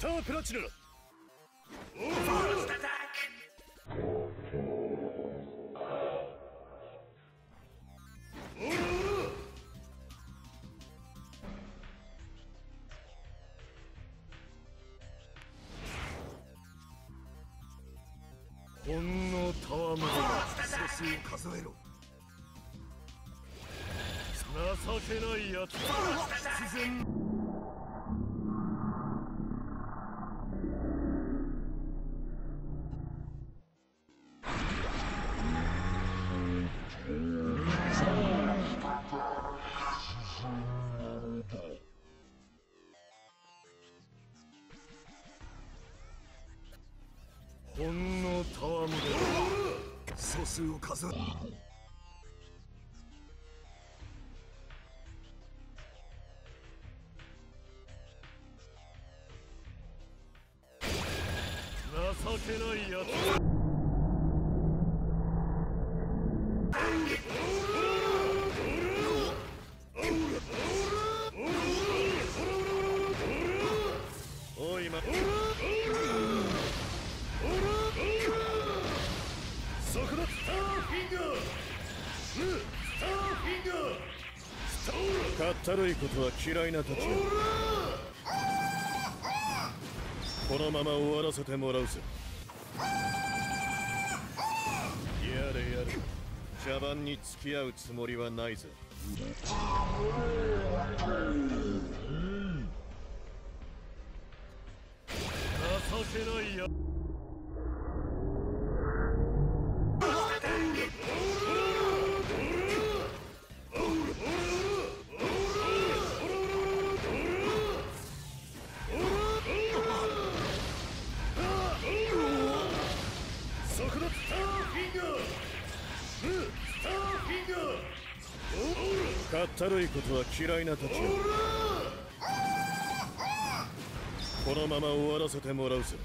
タープラチナほんのたわむで素数を数えろ情けないやつだ自然ほんのたわむで素数を数えろ情けないやつかったるいことは嫌いなたちこのまま終わらせてもらうぜ。やれやれ。茶番に付き合うつもりはないぜ。情けないや。かったるいことは嫌いなたちこのまま終わらせてもらうぜ。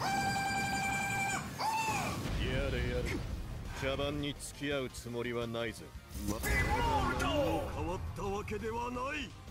やれやれ。茶番に付き合うつもりはないぜ。ま変わったわけではない